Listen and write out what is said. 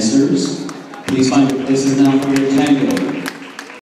dancers, please find your places now for your tango.